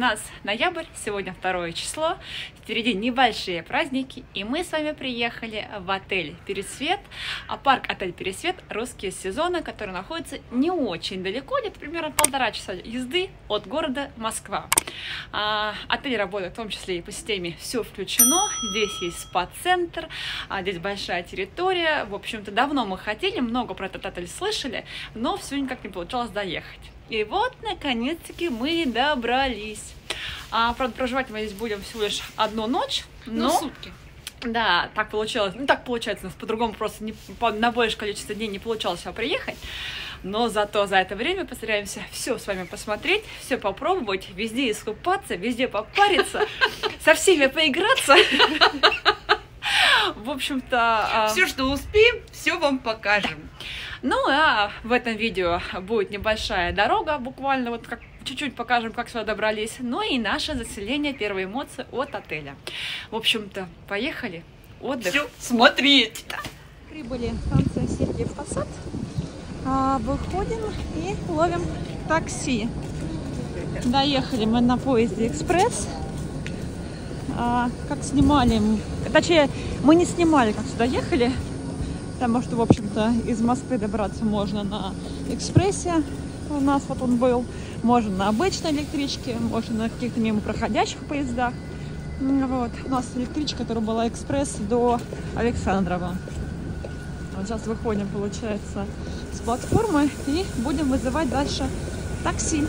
Нас ноябрь, сегодня второе число, впереди небольшие праздники, и мы с вами приехали в отель Пересвет, а парк отель Пересвет русские сезоны, который находится не очень далеко, где-то примерно полтора часа езды от города Москва. А, отель работает в том числе и по системе «Все включено», здесь есть спа-центр, а здесь большая территория, в общем-то давно мы хотели, много про этот отель слышали, но все никак не получалось доехать. И вот, наконец-таки, мы добрались. А, правда, проживать мы здесь будем всего лишь одну ночь, но... Ну, сутки. Да, так получилось. Ну, так получается, у нас по-другому просто не, по, на большее количество дней не получалось сюда приехать. Но зато за это время постараемся все с вами посмотреть, все попробовать, везде искупаться, везде попариться, со всеми поиграться. В общем-то... а, Все, что успеем, все вам покажем. Ну, а в этом видео будет небольшая дорога, буквально вот как чуть-чуть покажем, как сюда добрались. Ну и наше заселение, первые эмоции от отеля. В общем-то, поехали. Отдых. Все, смотреть. Прибыли станция Сергиев Посад. А, выходим и ловим такси. Доехали мы на поезде «Экспресс». А, как снимали, точнее, мы не снимали, как сюда ехали, потому что, в общем-то, из Москвы добраться можно на «Экспрессе». У нас вот он был. Можно на обычной электричке, можно на каких-то мимо проходящих поездах. Вот. У нас электричка, которая была «Экспресс» до Александрова. Вот сейчас выходим, получается, с платформы и будем вызывать дальше такси.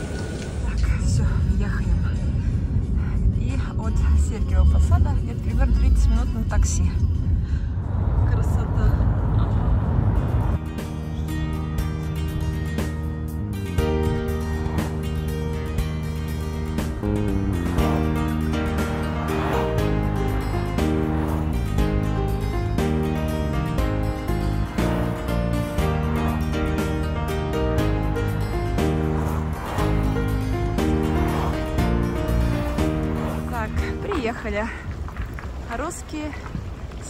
Так, все, ехаем. И от Сергиева Посада где-то примерно 30 минут на такси. Приехали. Русские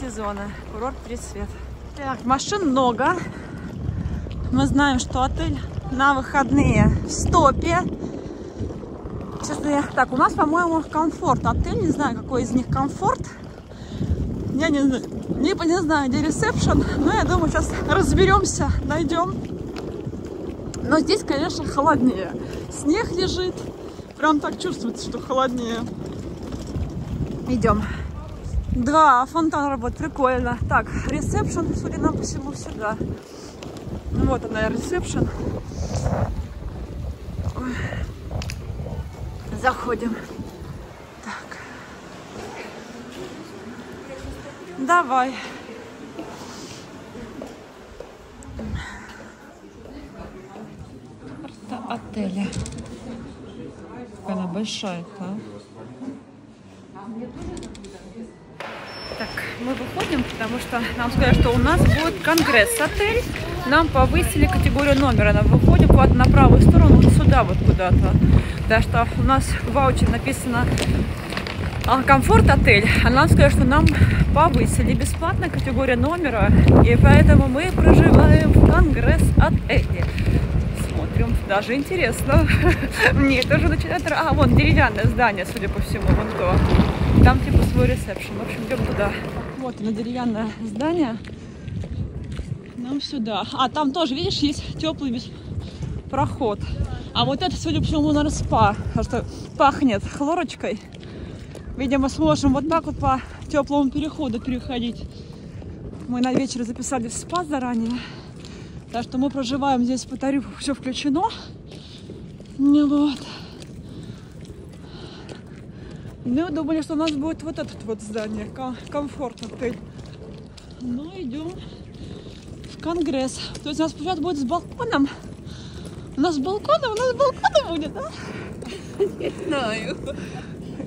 сезоны. Курорт Пересвет. Так, машин много. Мы знаем, что отель на выходные в стопе. Честно, я... Так, у нас, по-моему, комфорт отель. Не знаю, какой из них комфорт. Я не, не, не знаю, где ресепшн. Но я думаю, сейчас разберемся, найдем. Но здесь, конечно, холоднее. Снег лежит. Прям так чувствуется, что холоднее. Идем. Да, фонтан работает, прикольно. Так, ресепшн, судя по всему, сюда. Вот она, ресепшн. Заходим. Так. Давай. Карта отеля. Какая она большая-то? Так, мы выходим, потому что нам сказали, что у нас будет конгресс-отель. Нам повысили категорию номера. Нам выходим куда-то на правую сторону, вот сюда вот куда-то. Потому что у нас в ваучере написано а, комфорт-отель. А нам сказали, что нам повысили бесплатная категория номера. И поэтому мы проживаем в конгресс-отеле. Смотрим, даже интересно. Мне тоже начинает... А, вон деревянное здание, судя по всему, вон то. Там типа свой ресепшн. В общем, идем туда. Вот оно, деревянное здание. Нам сюда. А, там тоже, видишь, есть теплый проход. А вот это, судя по всему, наверное, спа. Что пахнет хлорочкой. Видимо, сможем вот так вот по теплому переходу переходить. Мы на вечер записали в спа заранее. Так что мы проживаем здесь по тарифу, все включено. Ну вот. Ну, думали, что у нас будет вот этот вот здание, ком- комфорт отель. Ну, идем в конгресс. То есть у нас сейчас будет с балконом. У нас с балконом, у нас с балконом будет, да? Знаю.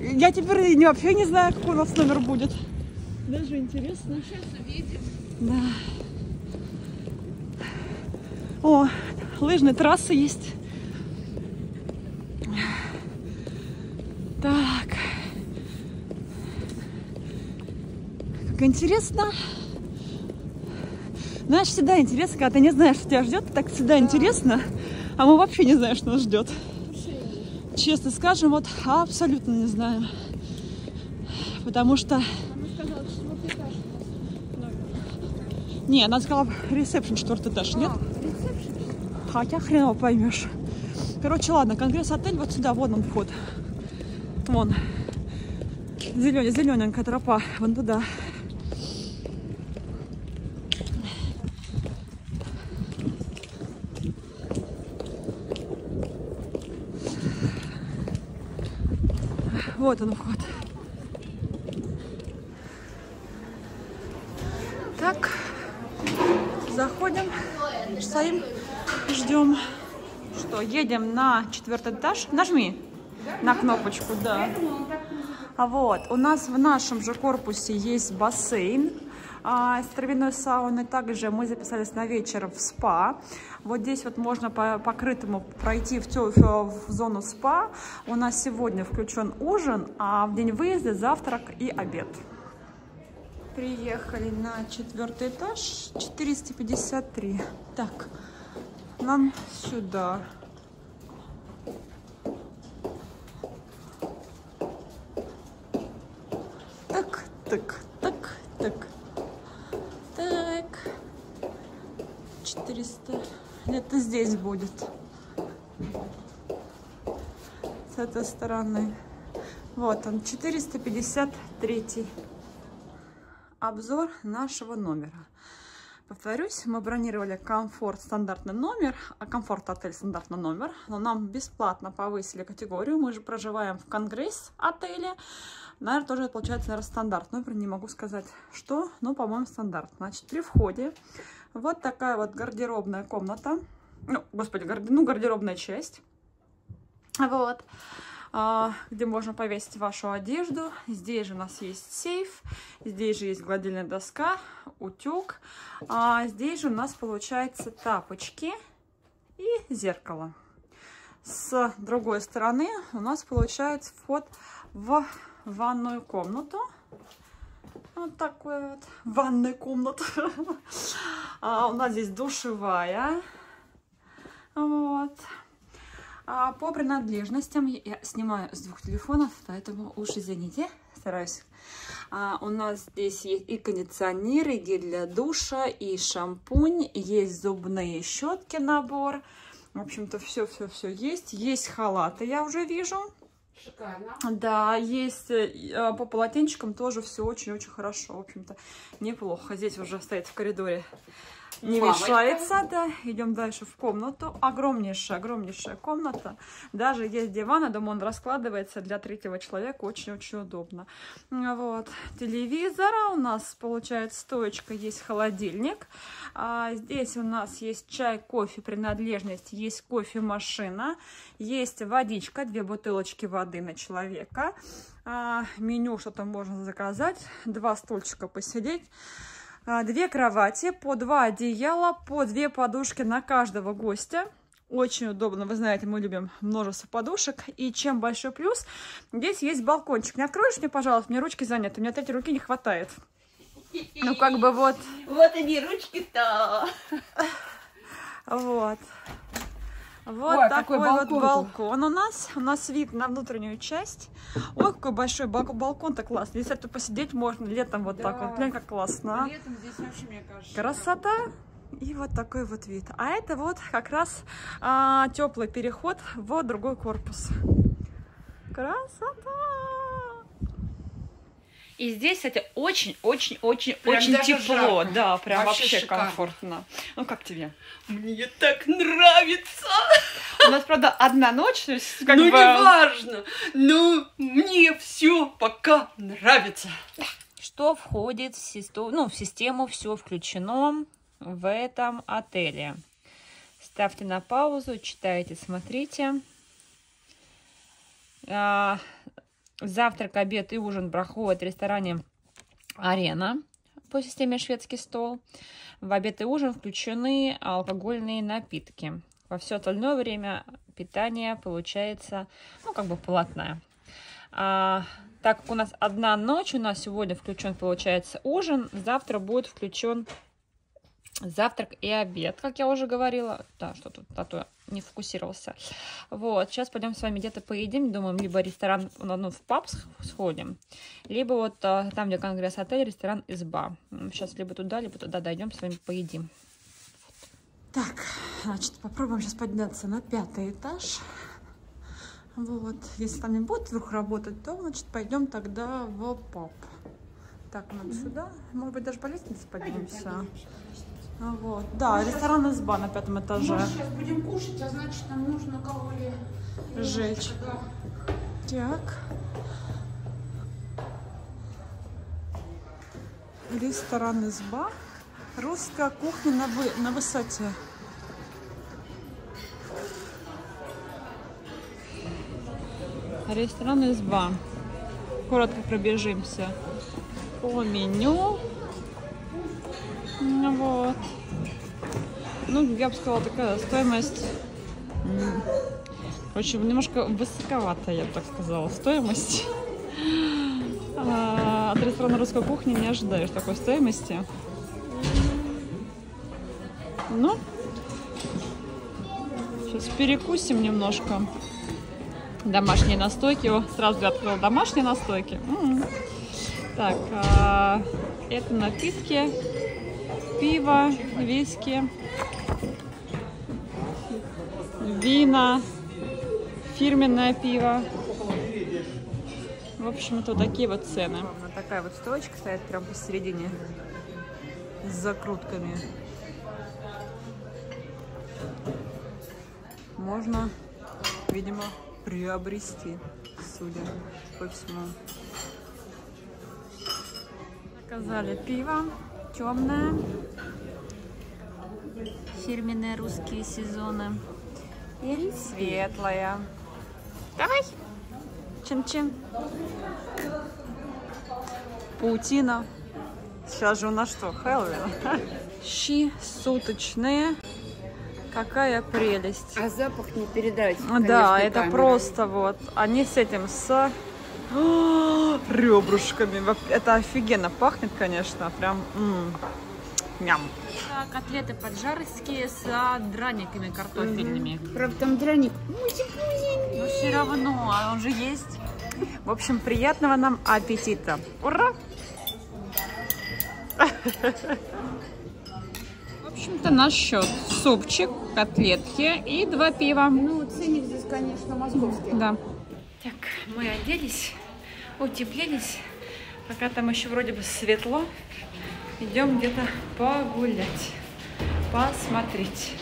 Я теперь не, вообще не знаю, какой у нас номер будет. Даже интересно. Сейчас увидим. Да. О, лыжные трассы есть. Так. Как интересно. Знаешь, всегда интересно, когда ты не знаешь, что тебя ждет, так всегда интересно, а мы вообще не знаем, что нас ждет. честно скажем, вот абсолютно не знаю. Потому что... Она сказала, четвертый этаж. Не, она сказала ресепшн четвертый этаж, нет? А, ресепшн. Хотя хреново поймешь. Короче, ладно, конгресс-отель вот сюда, вон он вход. Вон. Зелененькая тропа. Вон туда. Вот он вход. Так, заходим, стоим, ждем. Что, едем на четвертый этаж? Нажми на кнопочку, да. А вот, у нас в нашем же корпусе есть бассейн а, с травяной сауной. Также мы записались на вечер в спа. Вот здесь вот можно по покрытому пройти в, в зону спа. У нас сегодня включен ужин, а в день выезда завтрак и обед. Приехали на четвертый этаж, 453. Так, нам сюда. Так, так, так, так. Так. 400. Это здесь будет. С этой стороны. Вот он, 453 обзор нашего номера. Повторюсь, мы бронировали комфорт стандартный номер, а комфорт отель стандартный номер, но нам бесплатно повысили категорию. Мы же проживаем в конгресс отеле. Наверное, тоже получается, наверное, стандарт номер. Не могу сказать, что, но, по-моему, стандарт. Значит, при входе вот такая вот гардеробная комната. Ну, господи, гарди- ну, гардеробная часть. Вот а, где можно повесить вашу одежду. Здесь же у нас есть сейф, здесь же есть гладильная доска, утюг. А здесь же у нас получается тапочки и зеркало. С другой стороны у нас получается вход в ванную комнату. Вот такой вот ванная комната. А у нас здесь душевая. Вот. А по принадлежностям я снимаю с двух телефонов, поэтому уж извините, стараюсь. А, у нас здесь есть и кондиционер, и гель для душа, и шампунь, есть зубные щетки набор. В общем-то, все-все-все есть. Есть халаты, я уже вижу. Шикарно. Да, есть э, по полотенчикам тоже все очень-очень хорошо. В общем-то, неплохо. Здесь уже стоит в коридоре. Не Мамочка. мешается, да. Идем дальше в комнату. Огромнейшая, огромнейшая комната. Даже есть диван, я думаю, он раскладывается для третьего человека. Очень-очень удобно. Вот. Телевизора у нас, получается, стоечка, есть холодильник. А здесь у нас есть чай, кофе, принадлежность, есть кофемашина, есть водичка, две бутылочки воды на человека. А, меню что-то можно заказать, два стульчика посидеть. А, Две кровати, по два одеяла, по две подушки на каждого гостя. Очень удобно, вы знаете, мы любим множество подушек. И чем большой плюс, здесь есть балкончик. Не откроешь мне, пожалуйста, мне ручки заняты, мне третьей руки не хватает. Ну, как бы вот, Вот они, ручки-то. вот. Вот Ой, такой какой вот балкон у нас. У нас вид на внутреннюю часть. Ой, какой большой бал- балкон-то классный. Если тут посидеть можно летом вот так Да. вот. Глянь, как классно. а. Летом здесь вообще, мне кажется. Красота! И вот такой вот вид. А это вот как раз теплый переход в другой корпус. Красота! И здесь, кстати, очень-очень-очень Прям очень даже тепло. жарко. Да, прям Вообще вообще, шикарно. комфортно. Ну, как тебе? Мне так нравится. Правда, одна ночь, как ну, бы... не важно. Но мне все пока нравится. Что входит в, систу- ну, в систему, все включено в этом отеле. Ставьте на паузу, читайте, смотрите. А, Завтрак, обед и ужин проходят в ресторане «Арена» по системе «Шведский стол». В обед и ужин включены алкогольные напитки. Во все остальное время питание получается, ну, как бы платное. А, так как у нас одна ночь, у нас сегодня включен, получается, ужин, завтра будет включен завтрак и обед, как я уже говорила. Да, что тут, а то не фокусировался. Вот, сейчас пойдем с вами где-то поедим, думаем, либо ресторан, ну, в паб сходим, либо вот а, там, где конгресс-отель, ресторан изба. Сейчас либо туда, либо туда дойдем, с вами поедим. Так, значит, попробуем сейчас подняться на пятый этаж. Вот, если там не будет вдруг работать, то, значит, пойдем тогда в паб. Так, нам сюда. Может быть, даже по лестнице поднимемся. А, Вот, да, ресторан изба на пятом этаже. Мы сейчас будем кушать, а значит нам нужно кого-ли Жечь. Да. Так. Ресторан изба. Русская кухня на, вы, на высоте. Ресторан изба. Коротко пробежимся по меню. Вот. Ну, я бы сказала, такая стоимость Короче, немножко высоковато, я бы так сказала, стоимость. А, От ресторана русской кухни не ожидаешь такой стоимости. Ну, сейчас перекусим немножко. Домашние настойки. О, сразу я открыла домашние настойки. М. Так, а, это напитки. Пиво, виски, вина, фирменное пиво. В общем, это вот такие вот цены. Такая вот стоечка стоит прям посередине с закрутками. Можно, видимо, приобрести, судя по всему. Заказали пиво темное. Фирменные русские сезоны. И светлая. Давай. Чин-чин. Паутина. Сейчас же у нас что, Хэллоуин? Щи суточные. Какая прелесть. А запах не передать. А, да, это просто вот. Они с этим, с О, ребрышками. Это офигенно пахнет, конечно. Прям м, ням. Котлеты поджарские с а, драниками картофельными. Правда, там драник. Но все равно, а он же есть. В общем, приятного нам аппетита. Ура! В общем-то, наш счет. Супчик, котлетки и два пива. Ну, ценник здесь, конечно, московский. Да. Так, мы оделись, утеплились. Пока там еще вроде бы светло. Идем где-то погулять, посмотреть,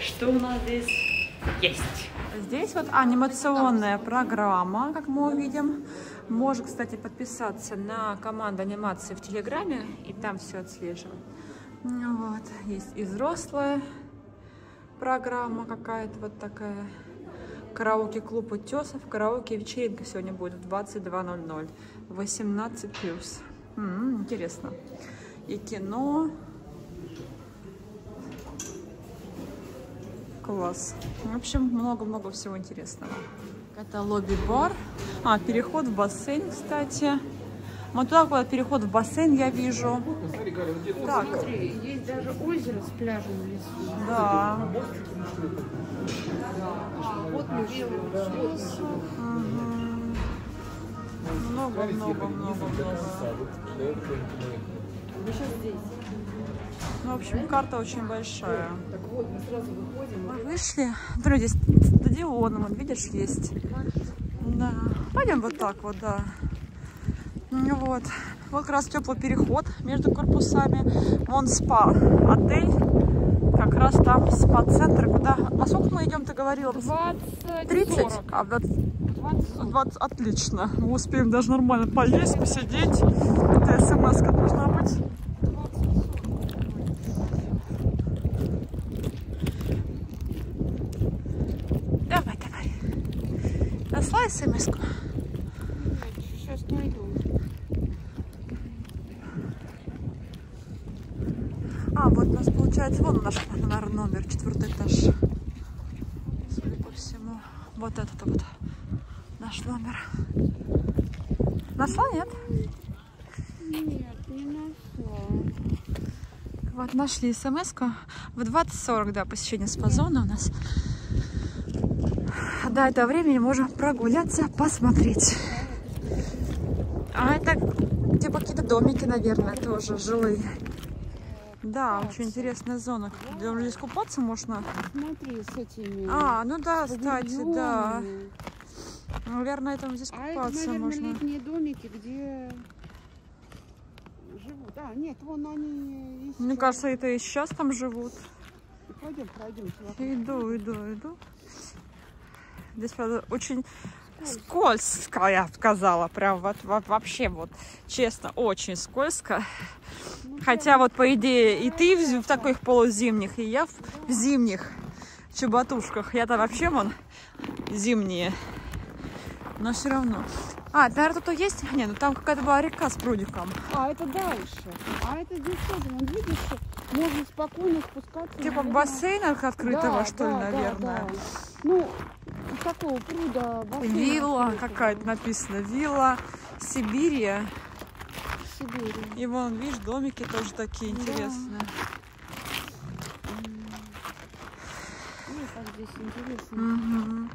что у нас здесь есть. Здесь вот анимационная программа, как мы увидим. Можно, кстати, подписаться на команду анимации в Телеграме, и там все отслеживать. Ну Вот, есть и взрослая программа какая-то вот такая. Караоке-клуб утесов, караоке-вечеринка сегодня будет в 22.00, 18+. М, интересно. И кино. Класс. В общем, много-много всего интересного. Это лобби-бар. А, переход в бассейн, кстати. Вот туда куда переход в бассейн я вижу. Так, Смотри, есть даже озеро с пляжем в лесу. да. Вот мы. Много, много, много, много. Мы сейчас здесь. Ну, в общем, карта очень большая. Так вот, мы сразу выходим. Мы вышли. Смотри, здесь стадион, вот, видишь, есть. Да. Пойдем вот так вот, да. Ну Вот. Вот как раз теплый переход между корпусами. Вон спа. Отель. Как раз там спа-центр. Куда? А сколько мы идем, ты говорила? 20, 30? 40. А, 20, 20. 20, отлично. Мы успеем даже нормально поесть, посидеть. Это смс должна быть. Давай, давай. Нашла смс -ку? Сейчас найду. А, вот у нас наш наверное, номер, четвертый этаж. Судя по всему, вот этот вот наш номер. Нашла, нет? Нет, не нашла. Вот, нашли смс -ку. В 20.40, да, посещение спа-зоны у нас. До этого времени можем прогуляться, посмотреть. А это типа какие-то домики, наверное, тоже жилые. Да, очень интересная зона. Где здесь купаться можно. Смотри, с этими... А, ну да, кстати, да. Наверное, там здесь А это, купаться наверное, можно. летние домики, где живут. А, нет, вон они... есть. Мне кажется, это и сейчас там живут. Пойдем, пройдем. Иду, иду, иду. Здесь, правда, очень скользко, я сказала. Прям вот, во- вообще вот, честно, очень скользко. Хотя вот, по идее, и ты в, в таких полузимних, и я в, в зимних чеботушках. Я-то вообще, вон, зимние. Но все равно. А, наверное, тут есть? Не, ну там какая-то была река с прудиком. А, это дальше. А это здесь тоже, вон, видишь, можно спокойно спускаться. Типа наверное. бассейна открытого, Да, что ли, да, да, наверное. да. Ну, из такого пруда бассейна Вилла какая-то написана. Вилла Сибирия. В Сибири. И вон, видишь, домики тоже такие Да. интересные. Ну, как здесь интересно. Мгм.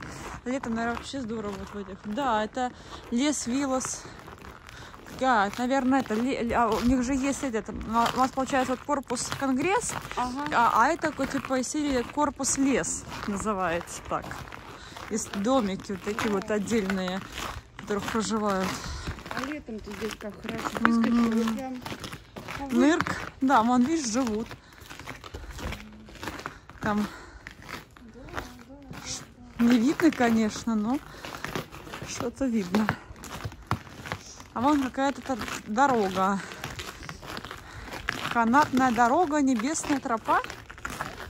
Летом, наверное, вообще здорово вот в этих. Да, это лес Виллас. Да, наверное, это а у них же есть этот, у нас получается вот корпус Конгресс, Ага. а, а это такой типа из серии корпус лес называется так. Есть домики вот такие вот отдельные, в которых проживают. А летом-то здесь как хорошо. Выскочила прям. А вот Нырк, да, вон, видишь, живут. Там не видно, конечно, но что-то видно. А вон какая-то дорога. Канатная дорога, небесная тропа.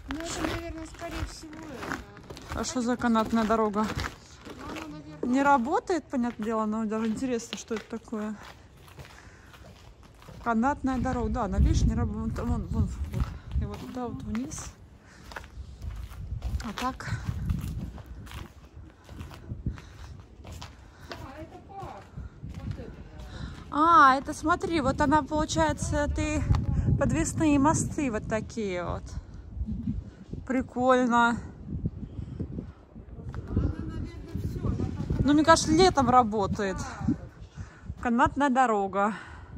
Ну, это, наверное, скорее всего это. А что за канатная дорога? Ну, она, наверное, Не работает, понятное дело, но даже интересно, что это такое. Канатная дорога, да, она видишь, не работает. Вон, вон, вот. И вот туда вот вниз. А так. А, это смотри, вот она получается, ты подвесные мосты вот такие вот. Прикольно. Ну, мне кажется, летом работает. Канатная дорога.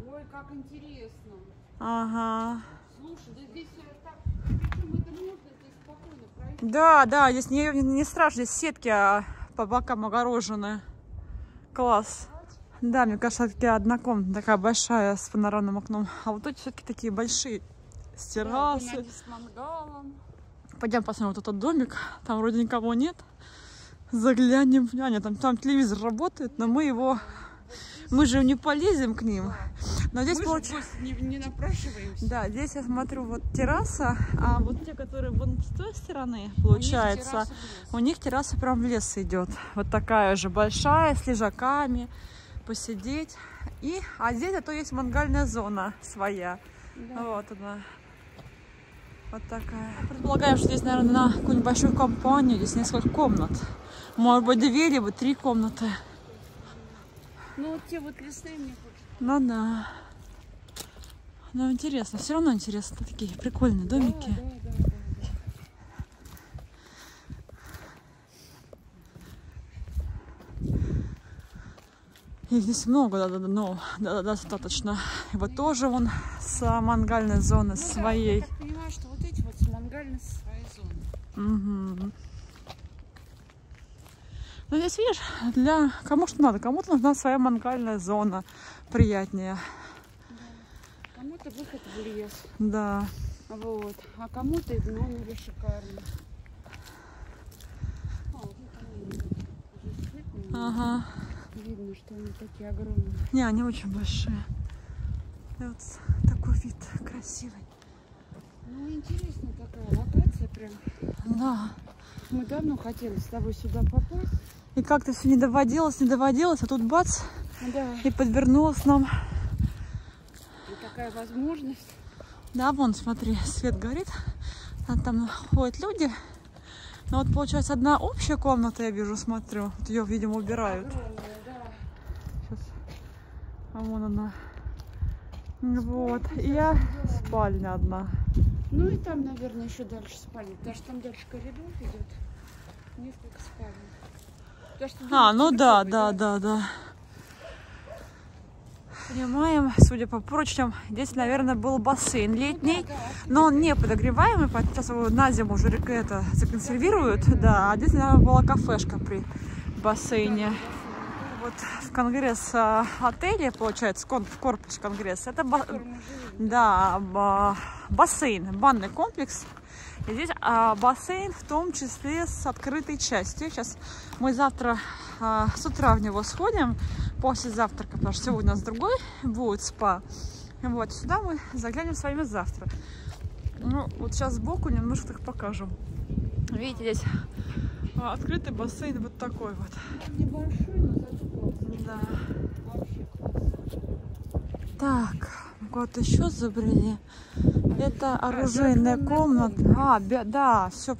Ой, как интересно. Ага. Слушай, да здесь так, причем это можно здесь спокойно пройти. Да, да, здесь не, не страшно, здесь сетки а, по бокам огорожены. Класс. Да, мне кажется, такая однокомнатная, такая большая с панорамным окном. А вот эти все-таки такие большие с Да, террасы. они с мангалом. Пойдем посмотрим вот этот домик. Там вроде никого нет. Заглянем. А, нет, там, там телевизор работает, но мы его... Мы же не полезем к ним. Но здесь Мы гости не, не напрашиваемся. Да, здесь я смотрю, вот терраса, а вот те, которые вон с той стороны, получается, терраса в лес. у них терраса прям в лес идет. Вот такая же большая, с лежаками, посидеть. И, а здесь зато есть мангальная зона своя. Да. Вот она. Вот такая. Предполагаю, что здесь, наверное, на какую-нибудь большую компанию. Здесь несколько комнат. Может быть, две, либо три комнаты. Ну, вот те вот лесные мне хочется. Ну да. Ну, интересно. Все равно интересно. Такие прикольные домики. Да, да, да, да. И здесь много, да, да, да, но да, да, достаточно. И вот тоже вон с мангальной зоны Ну да, своей. я так понимаю, что вот эти вот с мангальной своей зоны. Мгм. Ну, здесь, видишь, для кому что надо. Кому-то нужна своя мангальная зона. Приятнее. Кому-то выход в лес. Да. Вот. А кому-то и в номере шикарно. А. Ага. Видно, что они такие огромные. Не, они очень большие. И вот такой вид красивый. Ну, интересная такая локация прям. Да. Мы давно хотели с тобой сюда попасть. И как-то все не доводилось, не доводилось, а тут бац, Да. и подвернулась нам. И такая возможность. Да, вон, смотри, свет горит. А там ходят люди. Но вот, получается, одна общая комната, я вижу, смотрю. Вот ее, видимо, убирают. Огромная. А вон она. Вот. И я спальня одна. Ну и там, наверное, еще дальше спальня. Потому что там дальше коридор идет. Несколько спален. А, ну да, да, да, да. Понимаем, судя по поручням, здесь, наверное, был бассейн летний, Да, но он не подогреваемый, сейчас его на зиму уже это законсервируют, да, а здесь, наверное, была кафешка при бассейне. Вот в конгресс а, отеле, получается, в корпусе конгресса, это ба- да, ба- бассейн, банный комплекс. И здесь а, бассейн в том числе с открытой частью. Сейчас мы завтра а, с утра в него сходим после завтрака, потому что сегодня у нас другой будет спа. Вот, сюда мы заглянем с вами завтра. Ну, вот сейчас сбоку немножко так покажем. Видите, здесь а, открытый бассейн вот такой вот. Небольшой, но. Да. Так, вот еще забрели. Это оружейная комната. А, бя- да, все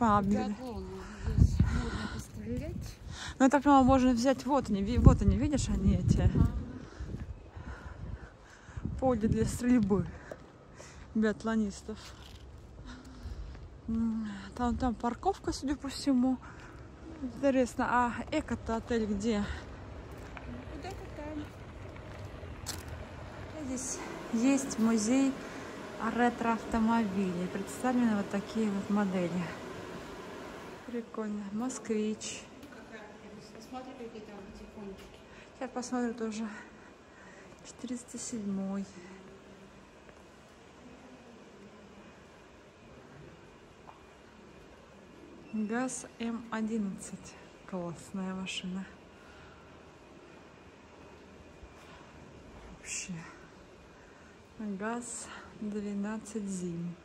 пострелять. Ну, так понимаю, можно взять, вот они, вот они, видишь, они эти, поле для стрельбы биатлонистов. Там, там парковка, судя по всему. Интересно, а эко-то отель где? Куда-то там. Здесь есть музей ретро-автомобилей. Представлены вот такие вот модели. Прикольно. Москвич. Посмотри, какие там телефончики. Сейчас посмотрю тоже. 407. ГАЗ М11. Классная машина. Вообще. ГАЗ 12 зим.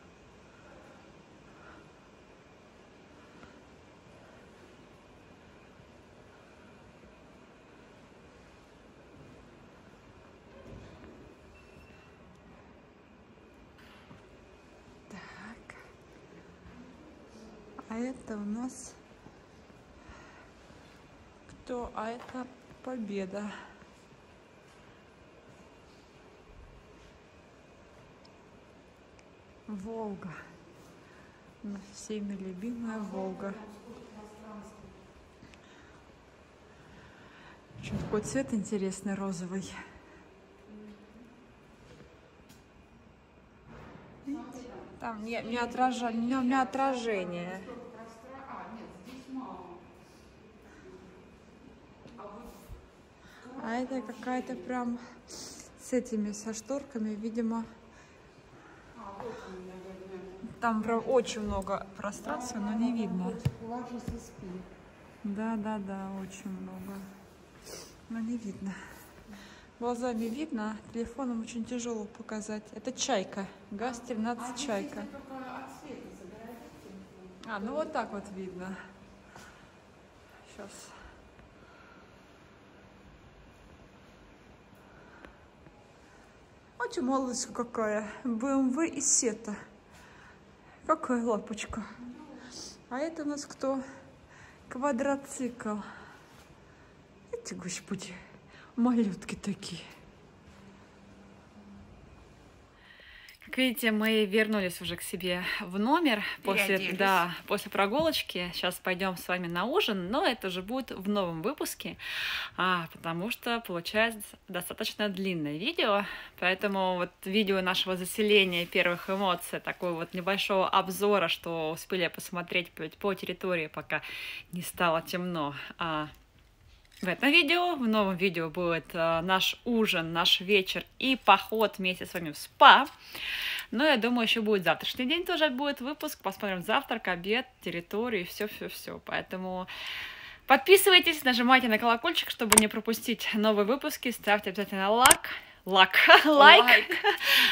Так. А это у нас кто? А это Победа. Волга. Ну, Всеми любимая Волга. Что, такой цвет интересный, розовый. Там не, не, отража- не, не отражение. А это какая-то прям с этими, со шторками, видимо. Там прям очень много пространства, но не видно. Да, да, да, очень много. Но не видно. Глазами видно, а телефоном очень тяжело показать. Это чайка. ГАЗ-13 чайка. А, ну вот так вот видно. Сейчас. Очень малышка какая. БМВ и сета. Какая лапочка. А это у нас кто? Квадроцикл. Эти, господи, малютки такие. Как видите, мы вернулись уже к себе в номер после, да, после прогулочки. Сейчас пойдем с вами на ужин, но это уже будет в новом выпуске, а, потому что получается достаточно длинное видео. Поэтому вот видео нашего заселения первых эмоций, такого вот небольшого обзора, что успели посмотреть по, по территории, пока не стало темно. А, в этом видео, в новом видео будет э, наш ужин, наш вечер и поход вместе с вами в спа. Но я думаю, еще будет завтрашний день тоже будет выпуск. Посмотрим завтрак, обед, территорию и все-все-все. Поэтому подписывайтесь, нажимайте на колокольчик, чтобы не пропустить новые выпуски. Ставьте обязательно лайк. Лак, лайк.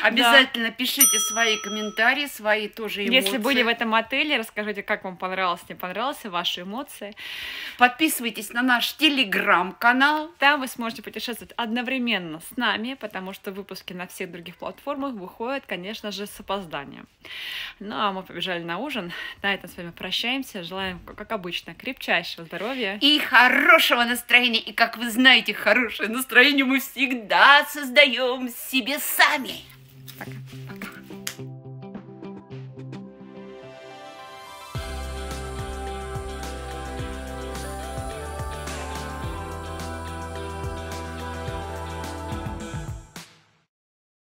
Обязательно пишите свои комментарии, свои тоже эмоции. Если были в этом отеле, расскажите, как вам понравилось, не понравилось, ваши эмоции. Подписывайтесь на наш телеграм-канал. Там вы сможете путешествовать одновременно с нами, потому что выпуски на всех других платформах выходят, конечно же, с опозданием. Ну, а мы побежали на ужин. На этом с вами прощаемся. Желаем, как обычно, крепчайшего здоровья. И хорошего настроения. И, как вы знаете, хорошее настроение мы всегда создаем себе сами. Пока.